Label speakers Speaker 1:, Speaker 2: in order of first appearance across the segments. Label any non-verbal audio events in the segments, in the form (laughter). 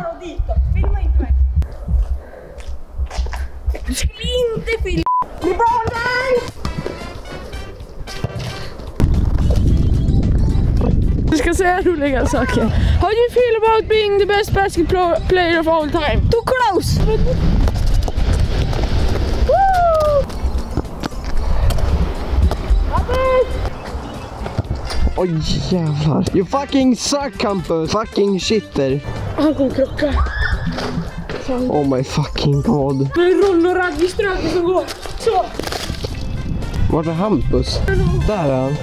Speaker 1: dra ditåt. Filma inte mig. Du skulle inte filma. Barnen!
Speaker 2: Du ska säga roliga saker. How do you feel about being the best basketball player of all time?
Speaker 1: Too close!
Speaker 3: Oj jävlar. You fucking suck Hampus. Fucking shitter.
Speaker 2: Han kommer krocka.
Speaker 3: Oh my fucking god.
Speaker 2: Det är Ron och Raggis dröge som går. Så.
Speaker 3: Vart är Hampus? Där är han.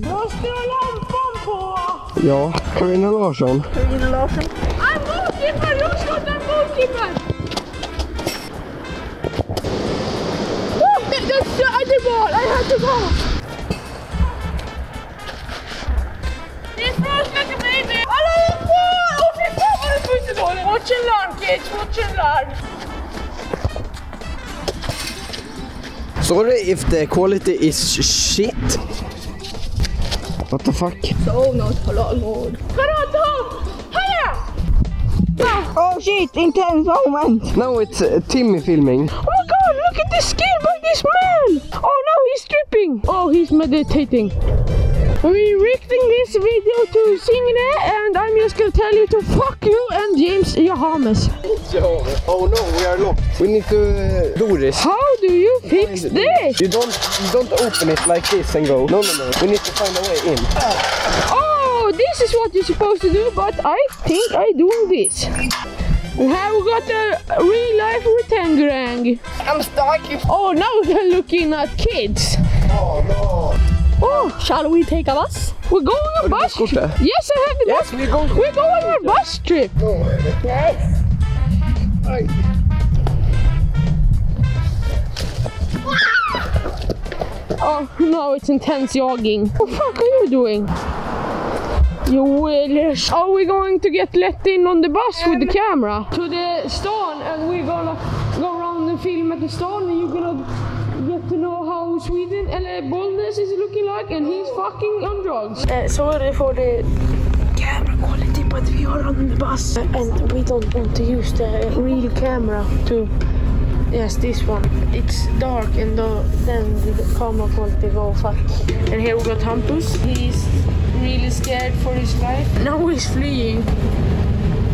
Speaker 2: Måste ha lampan på!
Speaker 3: Ja, Carina Larsson.
Speaker 1: Carolina Larsson.
Speaker 2: I'm goalkeeper! Jag skottar goalkeeper! That- That's the ball! I had to go! Det är första baby! Alla upp på! Åh fy fan vad du skjuter bollen! Watch and learn kids, watch and learn!
Speaker 3: Sorry if the quality is shit. What the fuck?
Speaker 1: So not halal mode.
Speaker 2: Karate! Heja!
Speaker 1: Oh shit, intense moment.
Speaker 3: Now it's uh, Timmy filming.
Speaker 2: Oh my god, look at this skill by this man! Oh no, he's stripping! Oh, he's meditating. We're reacting this video to Signe and I'm just gonna tell you to fuck you and James Johannes.
Speaker 3: Oh no, we are locked. We need to uh, do this.
Speaker 2: How do you fix this?
Speaker 3: You don't you don't open it like this and go. No, no, no. We need to find a way in.
Speaker 2: Oh, this is what you're supposed to do, but I think I do this. We have got a real life Tangerang.
Speaker 1: I'm stuck.
Speaker 2: Oh, now we're looking at kids.
Speaker 1: Oh, no. Oh, shall we take a bus?
Speaker 2: We're going on a bus trip. Yes, I have the
Speaker 3: Yes,
Speaker 2: bus.
Speaker 3: we're going.
Speaker 2: We're going on a bus trip.
Speaker 1: Yes.
Speaker 2: Oh no, it's intense jogging. What the fuck are you doing? You wheelers. Are we going to get let in on the bus with the camera? To the stan and we're gonna go around and film at the stan and you're gonna get to know how Sweden eller Bollnäs is looking like and he's fucking on drugs. Uh, sorry for the camera quality but we are on the bus and we don't want to use the real camera to Yes, this one. It's dark and the, then the camera quality go fuck. And here we got Hampus. He's really scared for his life. Now he's fleeing.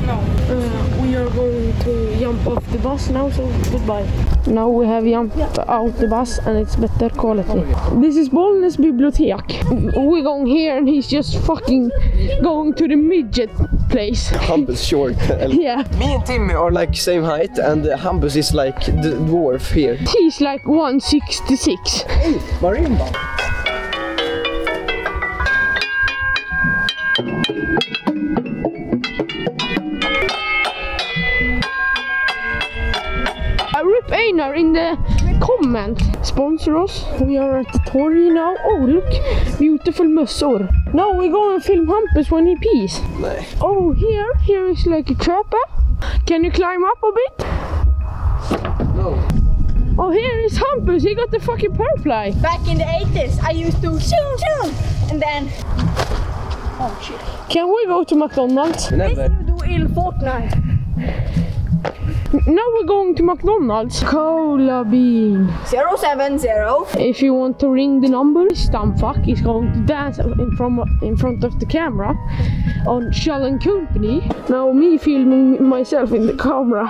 Speaker 2: No. Uh, we are going to jump off the bus now, so goodbye. Now we have jumped out the bus and it's better quality. This is Bollnäs bibliotek. We're going here and he's just fucking going to the midget place. (laughs)
Speaker 3: Hampus short. (laughs)
Speaker 2: Yeah.
Speaker 3: Me and Timmy are like same height and uh, Hampus is like the dwarf here.
Speaker 2: He's like 166.
Speaker 3: Hey,
Speaker 2: Marimba. Rip Einar in the comment. Sponsor us. We are at the Tory now. Oh, look. Beautiful mössor. Now we're going to film Hampus when he pees.
Speaker 3: Nej.
Speaker 2: Oh, here. Here is like a trapper. Can you climb up a bit?
Speaker 3: No.
Speaker 2: Oh, here is Hampus. He got the fucking purple
Speaker 1: Back in the 80s, I used to shoot, shoot, and then. Oh shit.
Speaker 2: Can we go to McDonald's?
Speaker 3: Never.
Speaker 1: This You do ill Fortnite.
Speaker 2: Now we're going to McDonald's. Cola bean.
Speaker 1: 070.
Speaker 2: If you want to ring the number, Stamfuck is going to dance in front in front of the camera on Shell and Company. Now me filming myself in the camera.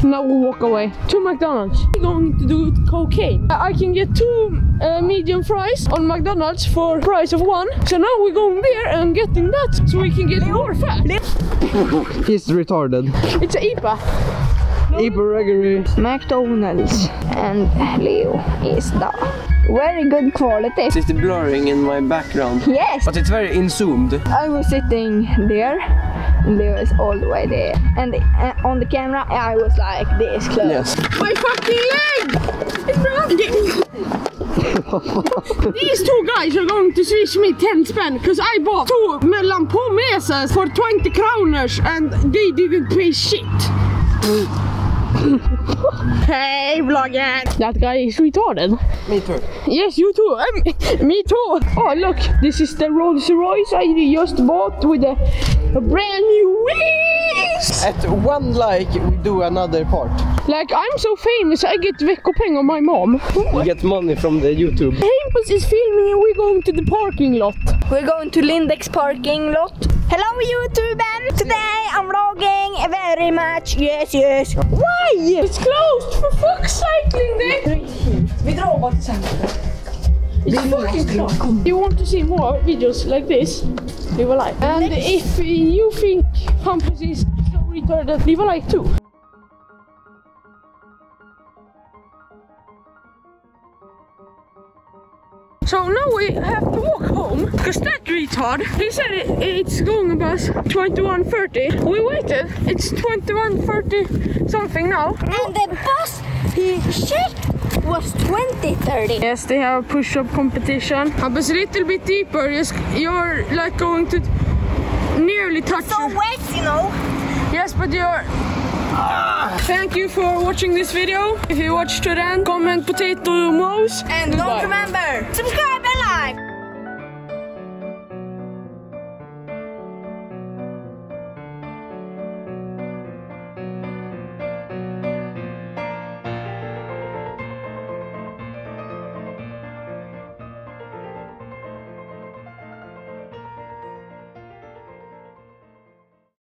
Speaker 2: (laughs) now we walk away to McDonald's. We're going to do cocaine. I can get two uh, medium fries on McDonald's for price of one. So now we're going there and getting that so we can get more fat.
Speaker 3: He's retarded.
Speaker 2: It's a IPA.
Speaker 3: Iberregory.
Speaker 1: McDonald's and Leo is the very good quality.
Speaker 3: It's blurring in my background.
Speaker 1: Yes,
Speaker 3: But it's very inzoomed.
Speaker 1: I was sitting there. Leo is all the way there, and uh, on the camera I was like this close.
Speaker 3: Yes.
Speaker 2: My fucking leg! It's broken! (laughs) These two guys are going to swish me 10 spänn because I bought two mellan pomesas for 20 kronors and they didn't pay shit. (laughs)
Speaker 1: Hey vloggen!
Speaker 2: That guy is retarded.
Speaker 3: Me too.
Speaker 2: Yes, you too. Um, me too. Oh, look, this is the Rolls Royce I just bought with a, a brand new wheels.
Speaker 3: At one like, we do another part.
Speaker 2: Like, I'm so famous, I get veckopeng on my mom.
Speaker 3: You get money from the YouTube.
Speaker 2: Hampus is filming and we're going to the parking lot.
Speaker 1: We're going to Lindex parking lot. Hello YouTube! Today I'm very much. Yes, yes.
Speaker 2: Why? It's closed for fuck's sake, Lindy.
Speaker 1: Vi drar bara till centrum.
Speaker 2: It's fucking closed. You want to see more videos like this? Leave a like. And if you think Hampus is so retarded, leave a like too. So now we have to walk home because that retard, he said it, it's going about 21.30. We waited, it's 21.30 something now.
Speaker 1: And the bus he said was 2030.
Speaker 2: Yes, they have a push-up competition. Hampus, a little bit deeper, you're like going to nearly touch
Speaker 1: So wait, you know.
Speaker 2: Yes, but you're... Thank you for watching this video. If you watched to the end, comment potato mouse.
Speaker 1: And don't remember, subscribe